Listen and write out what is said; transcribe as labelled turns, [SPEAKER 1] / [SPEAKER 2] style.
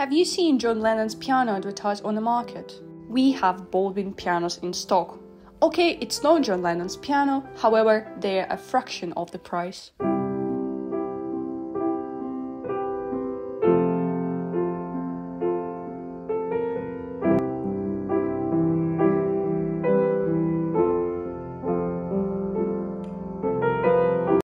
[SPEAKER 1] Have you seen John Lennon's piano advertised on the market? We have Baldwin pianos in stock. Okay, it's not John Lennon's piano, however, they're a fraction of the price.